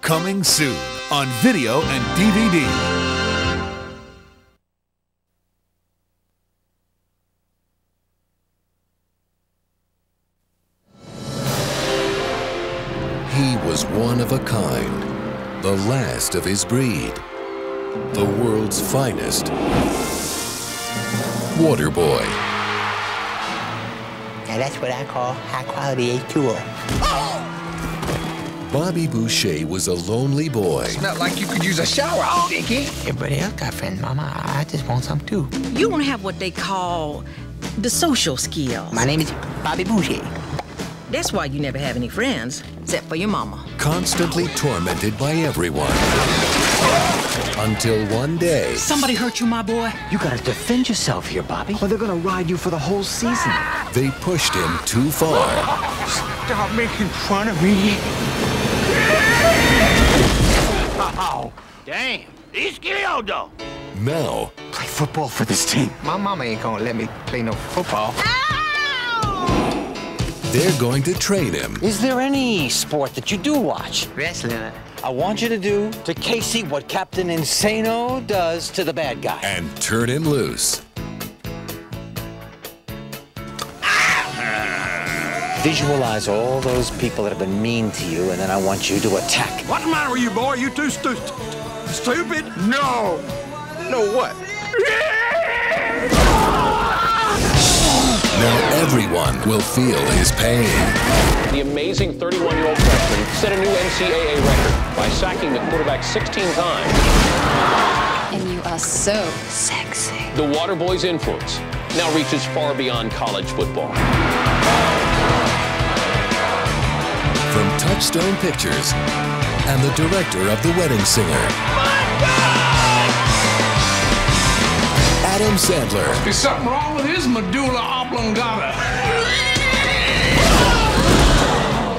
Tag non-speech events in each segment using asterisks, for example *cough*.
Coming soon on video and DVD. He was one of a kind, the last of his breed, the world's finest. Waterboy. Now that's what I call high quality H2O. Bobby Boucher was a lonely boy. It's not like you could use a shower, oh, Dickie. Everybody else got friends, Mama. I I just want some too. You don't have what they call the social skills. My name is Bobby Boucher. That's why you never have any friends, except for your mama. constantly tormented by everyone. Until one day, Somebody hurt you, my boy? You gotta defend yourself here, Bobby, or they're gonna ride you for the whole season. they pushed him too far. Stop making fun of me. Damn, he's Kyoto. Now, Play football for this team. My mama ain't gonna let me play no football. they're going to train him. Is there any sport that you do watch? Wrestling. I want you to do to Casey what Captain Insano does to the bad guy. and turn him loose. Visualize all those people that have been mean to you, and then I want you to attack. What's the matter with you, boy? You too stu- stupid? No. No what? Now everyone will feel his pain. The amazing 31 year old freshman set a new NCAA record by sacking the quarterback 16 times. And you are so sexy. The Waterboy's influence now reaches far beyond college football. From Touchstone Pictures and the director of The Wedding Singer. Adam Sandler There's something wrong with his medulla oblongata.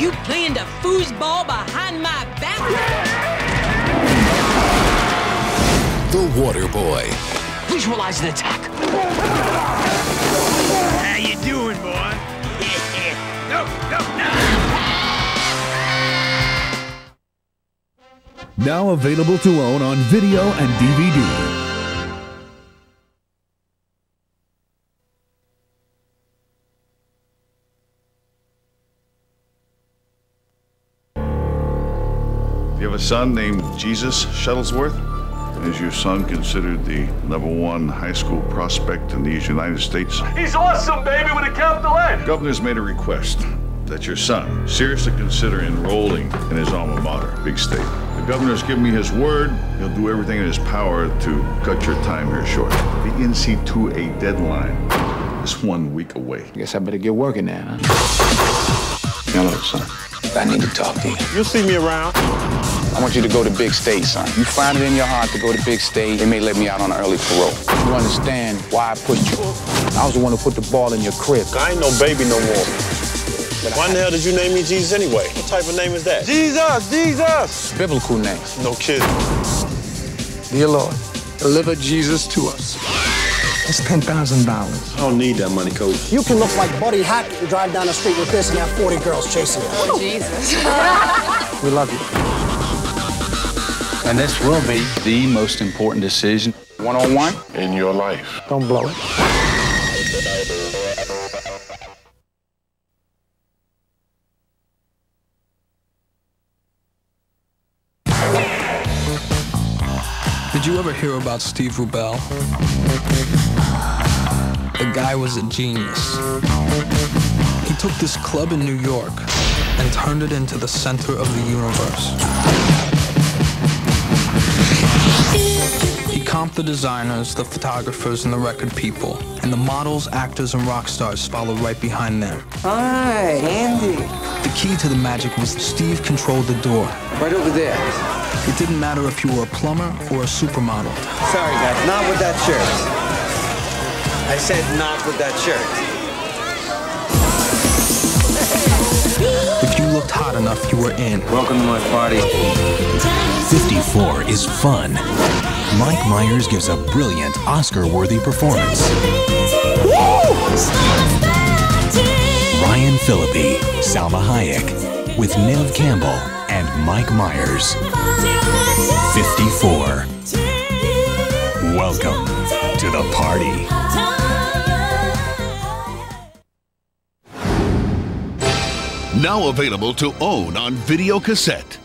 You playing the foosball behind my back? The Waterboy. Visualize an attack. How you doing, boy? No, no, no. Now available to own on video and DVD. You have a son named Jesus Shuttlesworth? Is your son considered the number one high school prospect in these United States? He's awesome, baby, with a capital N. Governor's made a request that your son seriously consider enrolling in his alma mater, Big State. The governor's given me his word. He'll do everything in his power to cut your time here short. The NC2A deadline is one week away. I Guess I better get working now, huh? Hello, son. I need to talk to you. You'll see me around. I want you to go to Big State, son. You find it in your heart to go to Big State, they may let me out on early parole. You understand why I pushed you? I was the one who put the ball in your crib. I ain't no baby no more. Why in the hell did you name me Jesus anyway? What type of name is that? Jesus, Jesus. Biblical name. No kidding. Dear Lord, deliver Jesus to us. It's ten thousand dollars. I don't need that money, coach. You can look like Buddy Hackett and drive down the street with this and have 40 girls chasing you. Oh, Jesus. *laughs* We love you. And this will be the most important decision. One on one? In your life. Don't blow it. Did you ever hear about Steve Rubell? The guy was a genius. He took this club in New York and turned it into the center of the universe. He comped the designers, the photographers, and the record people, and the models, actors, and rock stars followed right behind them. Hi, Andy. The key to the magic was Steve controlled the door. Right over there. It didn't matter if you were a plumber or a supermodel. Sorry, guys. Not with that shirt. I said not with that shirt. If you looked hot enough, you were in. Welcome to my party. 54 is fun. Mike Myers gives a brilliant Oscar-worthy performance. Ryan Phillippe, Salma Hayek, with Neve Campbell and Mike Myers. 54. Welcome to the party. Now available to own on video cassette.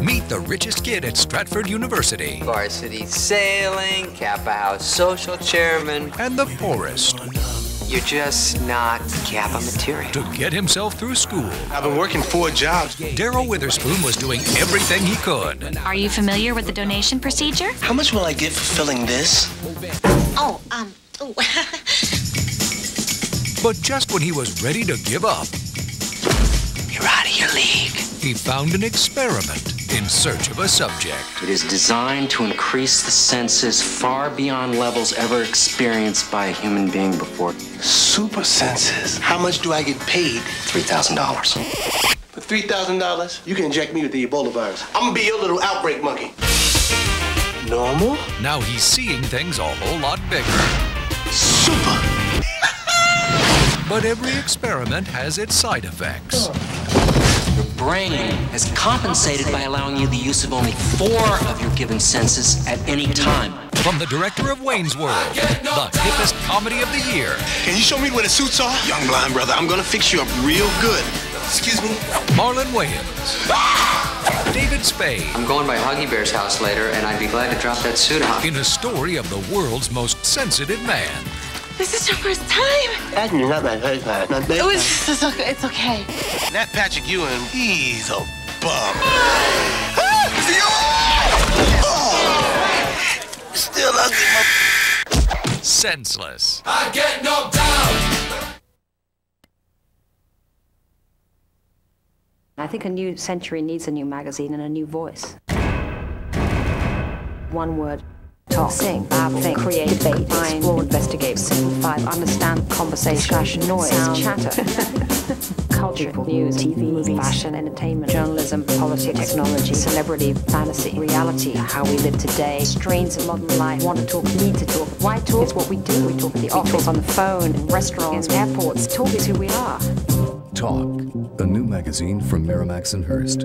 Meet the richest kid at Stratford University. Varsity sailing, Kappa House social chairman. And the poorest. You're just not Kappa material. To get himself through school. I've been working four jobs. Darryl Witherspoon was doing everything he could. Are you familiar with the donation procedure? How much will I get for filling this? Oh, um, oh. *laughs* but just when he was ready to give up, you're out of your league. He found an experiment in search of a subject. It is designed to increase the senses far beyond levels ever experienced by a human being before. Super senses. How much do I get paid? $3,000. For $3,000, you can inject me with the Ebola virus. I'm gonna be your little outbreak monkey. Normal? Now he's seeing things a whole lot bigger. Super! but every experiment has its side effects. Your brain has compensated by allowing you the use of only four of your given senses at any time. From the director of Wayne's World, the hippest comedy of the year. Can you show me where the suits are? Young blind brother, I'm gonna fix you up real good. Excuse me? Marlon Wayans. David Spade. I'm going by Huggy Bear's house later, and I'd be glad to drop that suit off. In a story of the world's most sensitive man. This is your first time. That's not my first time. Not oh, it's, it's, okay. It's okay. That Patrick Ewing, he's a bum. Still ugly. Senseless. I get knocked down. I think a new century needs a new magazine and a new voice. One word. Talk, sing, babble, think, create, debate, find, explore, investigate, simplify, understand, conversation, discussion, noise, sound, chatter, *laughs* culture, news, TV, movies, fashion, entertainment, journalism, politics, technology, celebrity, fantasy, reality, how we live today, strains of modern life. Want to talk, need to talk. Why talk? It's what we do. We talk at the office, on the phone, in restaurants, airports. Talk is who we are. Talk, a new magazine from Miramax and Hearst.